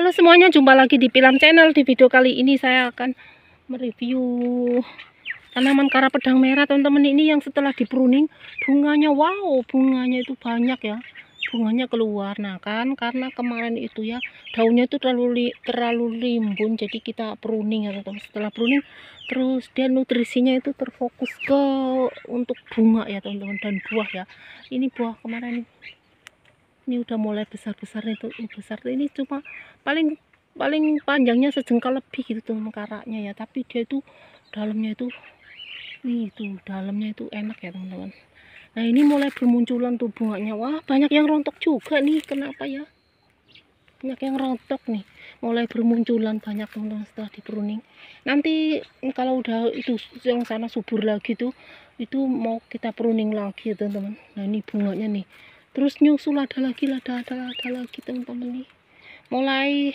Halo semuanya, jumpa lagi di Pilam Channel. Di video kali ini saya akan mereview tanaman kara pedang merah teman-teman ini yang setelah di pruning bunganya wow, bunganya itu banyak ya. Bunganya keluar. Nah, kan karena kemarin itu ya daunnya itu terlalu li, terlalu rimbun jadi kita pruning ya teman-teman. Setelah pruning terus dia nutrisinya itu terfokus ke untuk bunga ya teman-teman dan buah ya. Ini buah kemarin ini udah mulai besar-besar itu besar ini cuma paling paling panjangnya sejengkal lebih gitu tuh karaknya ya. Tapi dia itu dalamnya itu nih itu dalamnya itu enak ya teman-teman. Nah ini mulai bermunculan tuh bunganya. Wah banyak yang rontok juga nih. Kenapa ya? Banyak yang rontok nih. Mulai bermunculan banyak teman-teman setelah di pruning nanti kalau udah itu yang sana subur lagi tuh itu mau kita pruning lagi ya teman-teman. Nah ini bunganya nih terus nyusul ada lagi ada ada ada lagi teman-teman nih mulai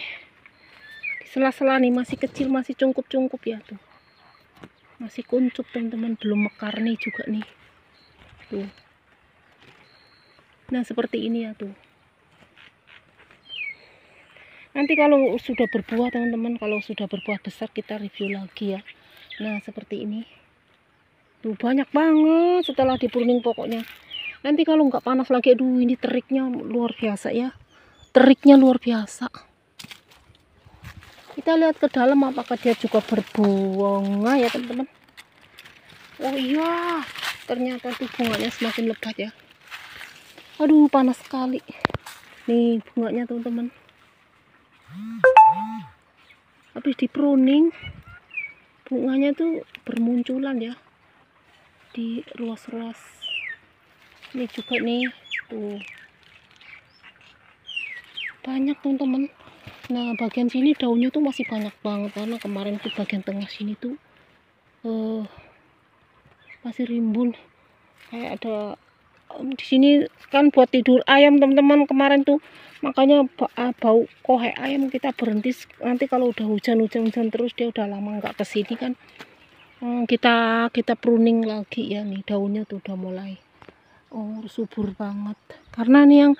sela-sela nih masih kecil masih cungkup-cungkup ya tuh. Masih kuncup teman-teman. Belum mekar nih juga nih. Tuh. Nah seperti ini ya tuh. Nanti kalau sudah berbuah teman-teman kalau sudah berbuah besar kita review lagi ya. Nah seperti ini. Tuh banyak banget setelah dipruning pokoknya nanti kalau nggak panas lagi aduh ini teriknya luar biasa ya. Teriknya luar biasa. Kita lihat ke dalam apakah dia juga berbunga ya teman-teman. Oh iya. Ternyata tuh bunganya semakin lebat ya. Aduh panas sekali. Nih bunganya teman-teman. Habis di pruning bunganya tuh bermunculan ya. Di ruas-ruas ini juga nih. Tuh. Banyak teman-teman. Nah bagian sini daunnya tuh masih banyak banget. Karena kemarin tuh bagian tengah sini tuh uh, masih rimbun. Kayak ada um, di sini kan buat tidur ayam teman-teman kemarin tuh. Makanya ah, bau kohe ayam kita berhenti nanti kalau udah hujan-hujan terus dia udah lama nggak ke sini kan. Um, kita kita pruning lagi ya nih daunnya tuh udah mulai oh subur banget. Karena nih yang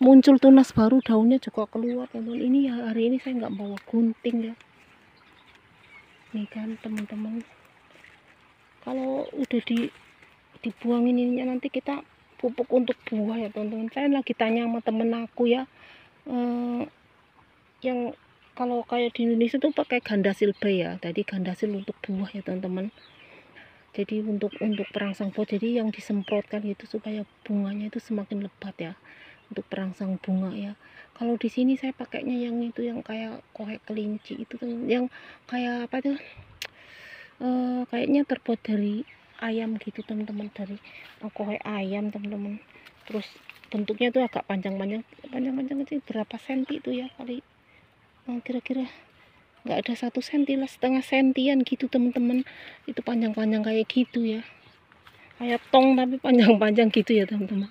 muncul tunas baru daunnya juga keluar teman. Ini ya hari ini saya nggak bawa gunting ya. Nih kan teman-teman. Kalau udah di dibuangin ininya nanti kita pupuk untuk buah ya teman-teman. Saya lagi tanya sama temen aku ya eh, yang kalau kayak di Indonesia tuh pakai gandasil B ya. Tadi gandasil untuk buah ya teman-teman jadi untuk untuk perangsang pot jadi yang disemprotkan itu supaya bunganya itu semakin lebat ya. Untuk perangsang bunga ya. Kalau di sini saya pakainya yang itu yang kayak kohek kelinci itu tuh yang kayak apa tuh e, kayaknya terbuat dari ayam gitu teman-teman. Dari kohek ayam teman-teman. Terus bentuknya tuh agak panjang-panjang. Panjang-panjang itu berapa senti itu ya kali? Eh, kira-kira nggak ada satu senti lah setengah sentian gitu teman-teman. Itu panjang-panjang kayak gitu ya. Kayak tong tapi panjang-panjang gitu ya teman-teman.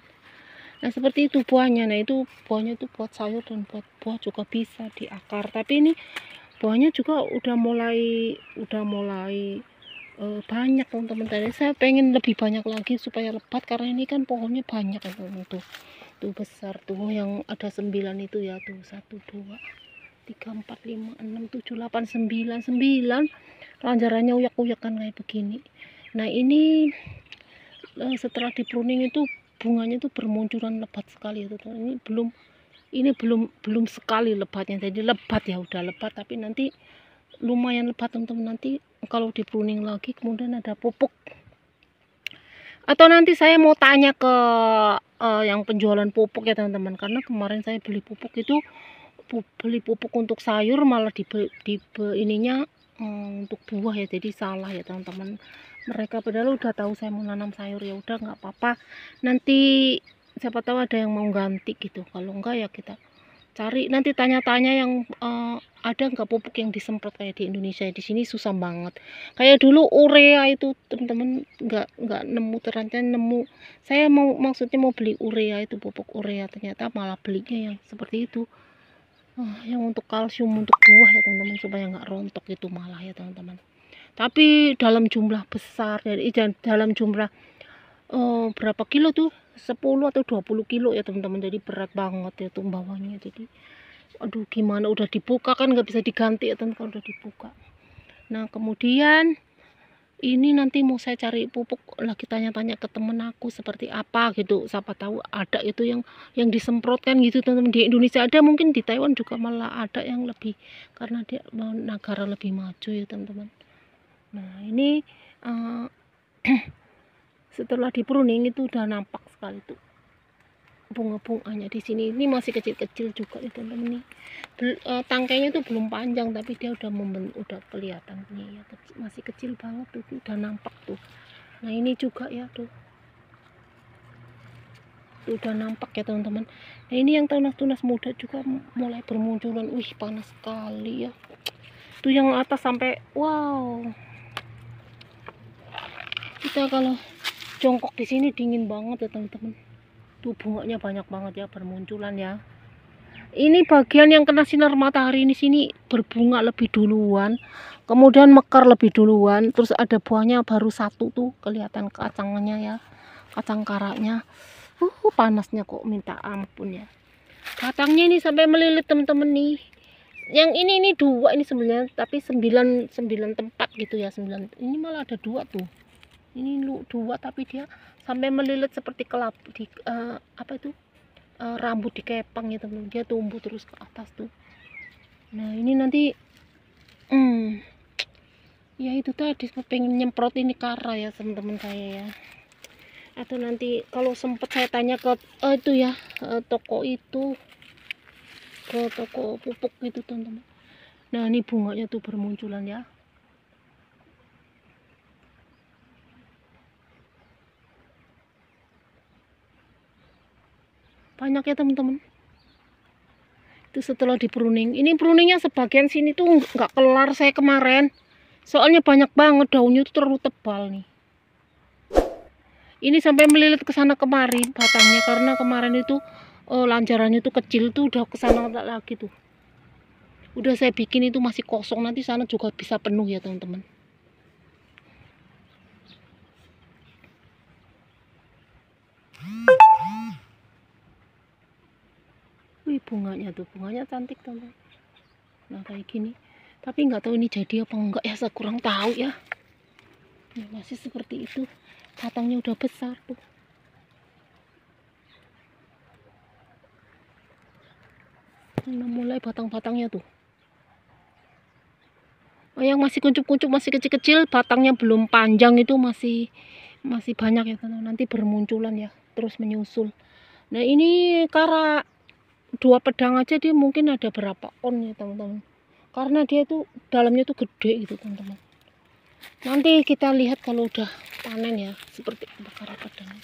Nah seperti itu buahnya. Nah itu buahnya itu buat sayur dan buat buah juga bisa di akar tapi ini buahnya juga udah mulai udah mulai uh, banyak teman-teman. Tadi saya pengen lebih banyak lagi supaya lebat karena ini kan pohonnya banyak ya teman tuh. Tuh besar tuh yang ada sembilan itu ya tuh. Satu dua 3, 4, 5, 6, 7, 8, 9 9 lanjarannya uyak-uyakan kayak begini. Nah ini eh, setelah di pruning itu bunganya itu bermunculan lebat sekali ya teman ini belum ini belum belum sekali lebatnya. Jadi lebat ya udah lebat. Tapi nanti lumayan lebat teman-teman. Nanti kalau di pruning lagi kemudian ada pupuk. Atau nanti saya mau tanya ke uh, yang penjualan pupuk ya teman-teman. Karena kemarin saya beli pupuk itu beli pupuk untuk sayur malah di, di ininya um, untuk buah ya. Jadi salah ya teman-teman. Mereka padahal udah tahu saya mau nanam sayur ya udah nggak apa-apa. Nanti siapa tahu ada yang mau ganti gitu. Kalau enggak ya kita cari. Nanti tanya-tanya yang uh, ada nggak pupuk yang disemprot kayak di Indonesia? Di sini susah banget. Kayak dulu urea itu teman-teman nggak nggak nemu ternyata nemu. Saya mau maksudnya mau beli urea itu pupuk urea ternyata malah belinya yang seperti itu oh, yang untuk kalsium untuk buah ya teman-teman supaya nggak rontok itu malah ya teman-teman. Tapi dalam jumlah besar dari dalam jumlah oh, berapa kilo tuh? 10 atau 20 kilo ya teman-teman. Jadi berat banget ya tuh bawahnya. Jadi aduh gimana? Udah dibuka kan nggak bisa diganti ya teman kalau udah dibuka. Nah kemudian ini nanti mau saya cari pupuk lagi tanya-tanya ke temen aku seperti apa gitu. Siapa tahu ada itu yang yang disemprotkan gitu teman-teman di Indonesia ada mungkin di Taiwan juga malah ada yang lebih karena dia negara lebih maju ya teman-teman nah ini uh, setelah di pruning itu udah nampak sekali tuh bunga-bunganya di sini. Ini masih kecil-kecil juga ya teman-teman nih uh, tangkainya tuh belum panjang tapi dia udah memben udah kelihatan nih ya. Masih kecil banget tuh udah nampak tuh. Nah ini juga ya tuh. Udah nampak ya teman-teman. Nah ini yang tunas-tunas muda juga mulai bermunculan. Wih panas sekali ya. Tuh yang atas sampai wow. Kita kalau jongkok di sini dingin banget ya teman-teman tuh bunganya banyak banget ya bermunculan ya. Ini bagian yang kena sinar matahari ini sini berbunga lebih duluan kemudian mekar lebih duluan terus ada buahnya baru satu tuh kelihatan kacangnya ya kacang karaknya. Uh panasnya kok minta ampun ya. Kacangnya ini sampai melilit temen-temen nih. Yang ini ini dua ini sembilan tapi sembilan sembilan tempat gitu ya sembilan. Ini malah ada dua tuh. Ini lu dua tapi dia sampai melilit seperti kelap di uh, apa itu? Uh, rambut dikepang ya teman dia tumbuh terus ke atas tuh. Nah ini nanti hmm, ya itu tadi pengen nyemprot ini kara ya teman-teman saya ya. Atau nanti kalau sempet saya tanya ke uh, itu ya toko itu. Ke toko pupuk gitu teman-teman. Nah ini bunganya tuh bermunculan ya banyak ya teman-teman. Itu setelah di pruning. Ini pruningnya sebagian sini tuh nggak kelar saya kemarin. Soalnya banyak banget daunnya tuh terlalu tebal nih. Ini sampai melilit ke sana kemari batangnya. Karena kemarin itu oh, lancarannya tuh kecil tuh udah ke sana lagi tuh. Udah saya bikin itu masih kosong. Nanti sana juga bisa penuh ya teman-teman wih bunganya tuh bunganya cantik teman nah kayak gini. Tapi nggak tahu ini jadi apa enggak ya saya kurang tahu ya. Nah, masih seperti itu. Batangnya udah besar tuh. Nah, mulai batang-batangnya tuh. Oh, yang masih kuncup-kuncup masih kecil-kecil batangnya belum panjang itu masih masih banyak ya teman nanti bermunculan ya terus menyusul. Nah ini kara dua pedang aja dia mungkin ada berapa on ya teman-teman. Karena dia itu dalamnya tuh gede gitu teman-teman. Nanti kita lihat kalau udah panen ya seperti bakar pedang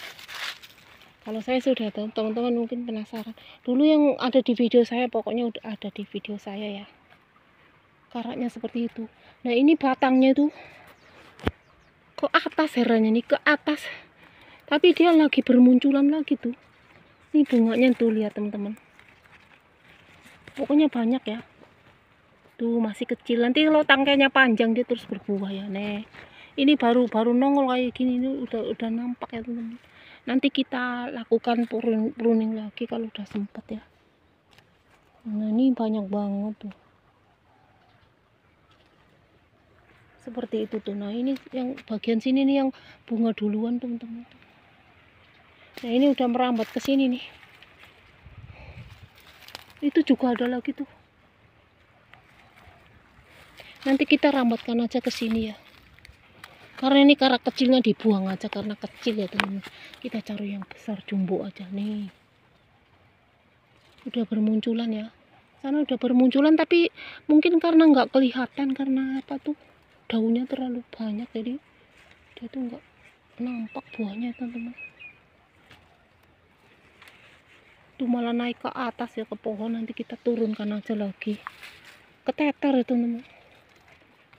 kalau saya sudah tahu teman-teman mungkin penasaran. Dulu yang ada di video saya pokoknya udah ada di video saya ya. Karatnya seperti itu. Nah ini batangnya tuh ke atas herannya nih ke atas. Tapi dia lagi bermunculan lagi tuh. Ini bunganya tuh lihat teman-teman pokoknya banyak ya. Tuh masih kecil. Nanti kalau tangkainya panjang dia terus berbuah ya. Nih ini baru baru nongol kayak gini. Ini udah udah nampak ya teman-teman. Nanti kita lakukan pruning lagi kalau udah sempet ya. Nah ini banyak banget tuh. Seperti itu tuh. Nah ini yang bagian sini nih yang bunga duluan teman-teman. Nah ini udah merambat ke sini nih itu juga ada lagi tuh. Nanti kita rambatkan aja ke sini ya. Karena ini karak kecilnya dibuang aja karena kecil ya teman kita cari yang besar jumbo aja nih. Udah bermunculan ya. Sana udah bermunculan tapi mungkin karena nggak kelihatan karena apa tuh? Daunnya terlalu banyak jadi dia tuh nggak nampak buahnya teman-teman tuh malah naik ke atas ya ke pohon nanti kita turunkan aja lagi. Keteter itu teman.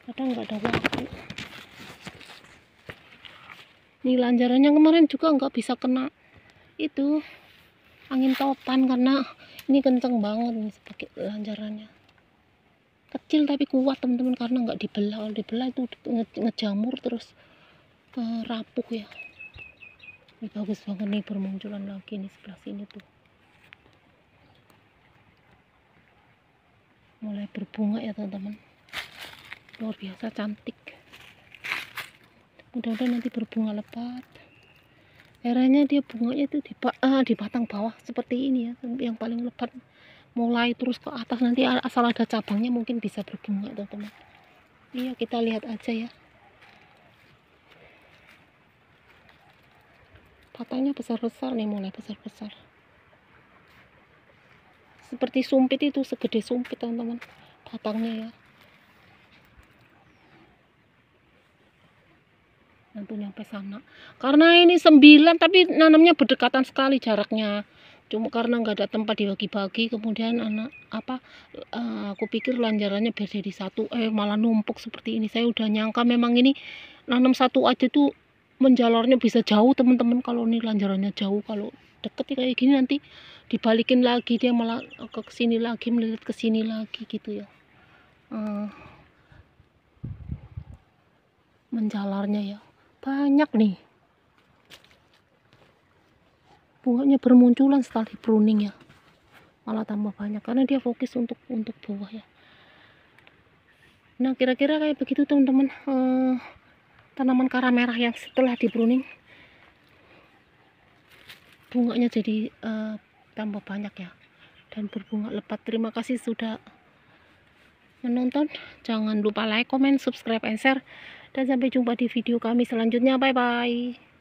Kadang nggak ada waktu? Ini lanjarannya kemarin juga nggak bisa kena itu angin topan karena ini kenceng banget nih sebagai lanjarannya. Kecil tapi kuat teman-teman karena nggak dibelah. Kalau dibelah itu ngejamur terus uh, rapuh ya. Ini bagus banget nih bermunculan lagi nih sebelah sini tuh mulai berbunga ya teman-teman. Luar biasa cantik. Mudah-mudahan nanti berbunga lebat. Eranya dia bunganya itu di, ah, di batang bawah seperti ini ya yang paling lebat. Mulai terus ke atas nanti asal ada cabangnya mungkin bisa berbunga teman-teman. Iya kita lihat aja ya. Batangnya besar-besar nih mulai besar-besar seperti sumpit itu segede sumpit teman-teman. Batangnya ya. Nanti nyampe sana. Karena ini sembilan tapi nanamnya berdekatan sekali jaraknya. Cuma karena nggak ada tempat dibagi-bagi kemudian anak apa uh, aku pikir lanjarannya biar jadi satu. Eh malah numpuk seperti ini. Saya udah nyangka memang ini nanam satu aja tuh menjalurnya bisa jauh teman-teman. Kalau ini lanjarannya jauh kalau deket kayak gini nanti dibalikin lagi dia malah ke sini lagi melihat ke sini lagi gitu ya. Uh, menjalarnya ya. Banyak nih. Bunganya bermunculan setelah di pruning ya. Malah tambah banyak karena dia fokus untuk untuk buah ya. Nah kira-kira kayak begitu teman-teman. Uh, tanaman kara merah yang setelah di pruning bunganya jadi uh, tambah banyak ya. Dan berbunga lebat. Terima kasih sudah menonton. Jangan lupa like comment subscribe and share. Dan sampai jumpa di video kami selanjutnya. Bye bye